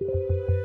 you